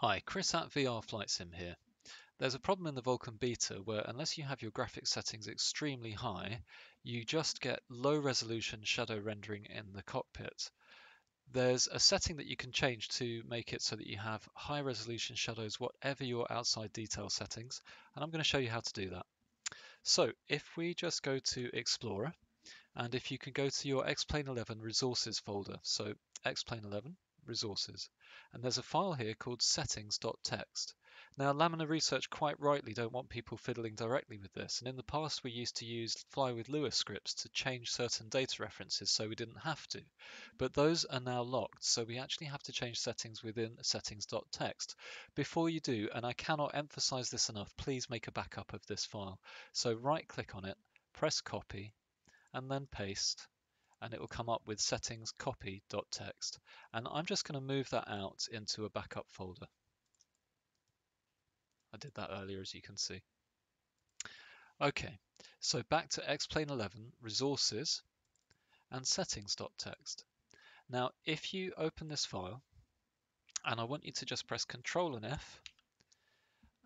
Hi, Chris at VR Flight Sim here. There's a problem in the Vulkan beta where unless you have your graphics settings extremely high, you just get low resolution shadow rendering in the cockpit. There's a setting that you can change to make it so that you have high resolution shadows whatever your outside detail settings, and I'm going to show you how to do that. So if we just go to Explorer, and if you can go to your X-Plane 11 resources folder, so X-Plane 11 resources. And there's a file here called settings.txt. Now, Laminar Research quite rightly don't want people fiddling directly with this. And in the past, we used to use FlyWithLua scripts to change certain data references so we didn't have to. But those are now locked, so we actually have to change settings within settings.txt. Before you do, and I cannot emphasize this enough, please make a backup of this file. So right click on it, press copy, and then paste and it will come up with settings copy.txt. And I'm just going to move that out into a backup folder. I did that earlier, as you can see. Okay, so back to X-Plane 11, resources, and settings.txt. Now, if you open this file, and I want you to just press Control and F,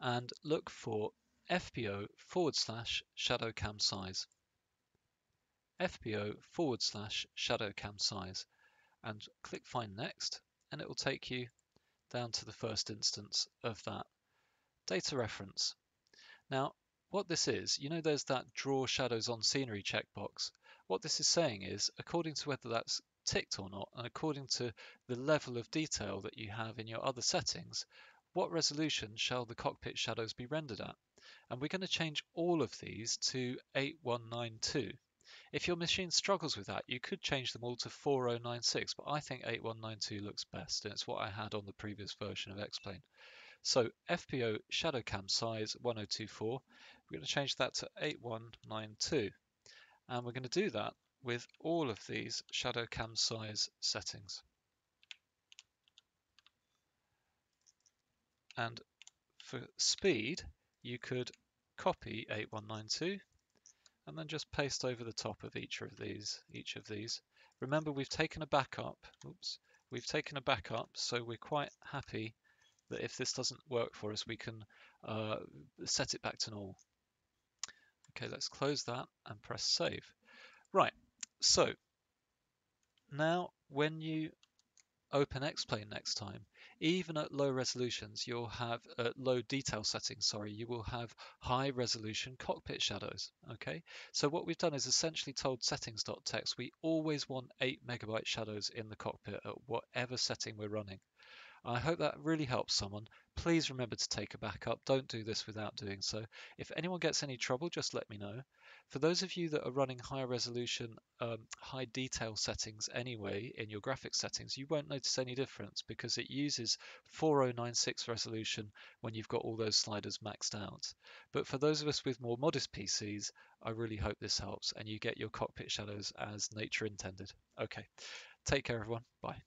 and look for FBO forward slash shadow cam size. FBO forward slash shadow cam size and click find next and it will take you down to the first instance of that data reference. Now what this is, you know there's that draw shadows on scenery checkbox. What this is saying is according to whether that's ticked or not and according to the level of detail that you have in your other settings, what resolution shall the cockpit shadows be rendered at? And we're going to change all of these to 8192. If your machine struggles with that, you could change them all to 4096, but I think 8192 looks best, and it's what I had on the previous version of X-Plane. So FBO shadow cam size 1024, we're going to change that to 8192. And we're going to do that with all of these shadow cam size settings. And for speed, you could copy 8192 and then just paste over the top of each of these each of these. Remember we've taken a backup. Oops. We've taken a backup so we're quite happy that if this doesn't work for us we can uh, set it back to normal. Okay let's close that and press save. Right so now when you open X-Plane next time, even at low resolutions, you'll have uh, low detail settings, sorry, you will have high resolution cockpit shadows. Okay, so what we've done is essentially told settings.txt we always want 8 megabyte shadows in the cockpit at whatever setting we're running. I hope that really helps someone. Please remember to take a backup. Don't do this without doing so. If anyone gets any trouble, just let me know. For those of you that are running high resolution, um, high detail settings anyway in your graphics settings, you won't notice any difference because it uses 4096 resolution when you've got all those sliders maxed out. But for those of us with more modest PCs, I really hope this helps and you get your cockpit shadows as nature intended. Okay, take care everyone. Bye.